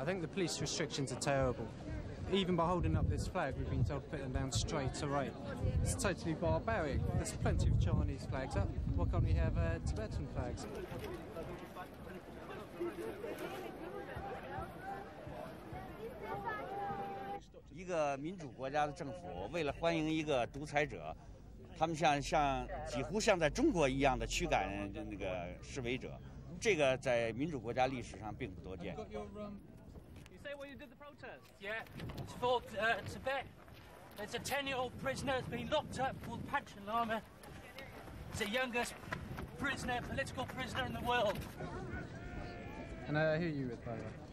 I think the police restrictions are terrible. Even by holding up this flag, we've been told to put them down straight away. It's totally barbaric. There's plenty of Chinese flags up. Why can't we have uh, Tibetan flags? You've got your, um, when you did the protest? Yeah, it's for uh, Tibet. There's a 10-year-old prisoner that's been locked up called Panchen Lama. He's the youngest prisoner, political prisoner in the world. And I who are you with, by the way?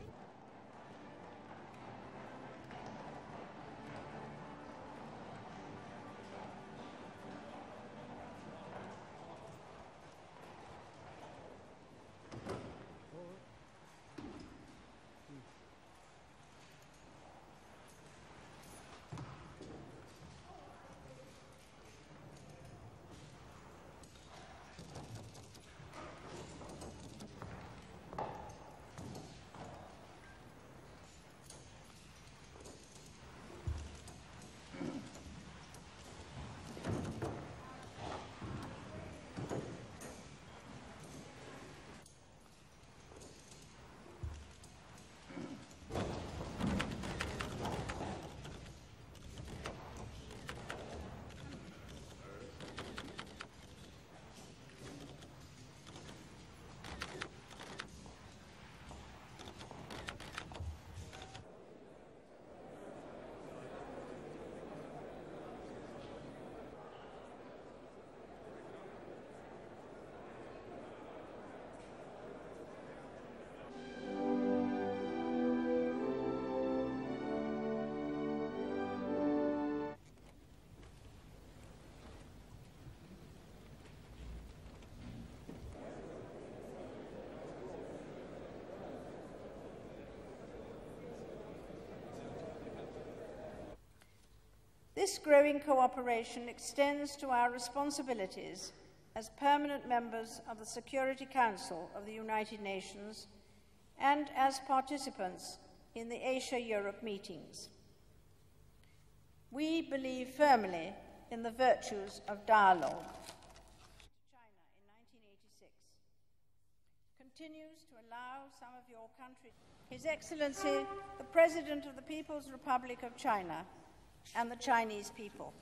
This growing cooperation extends to our responsibilities as permanent members of the Security Council of the United Nations and as participants in the Asia Europe meetings. We believe firmly in the virtues of dialogue. China in 1986 continues to allow some of your. His Excellency, the President of the People's Republic of China, and the Chinese people.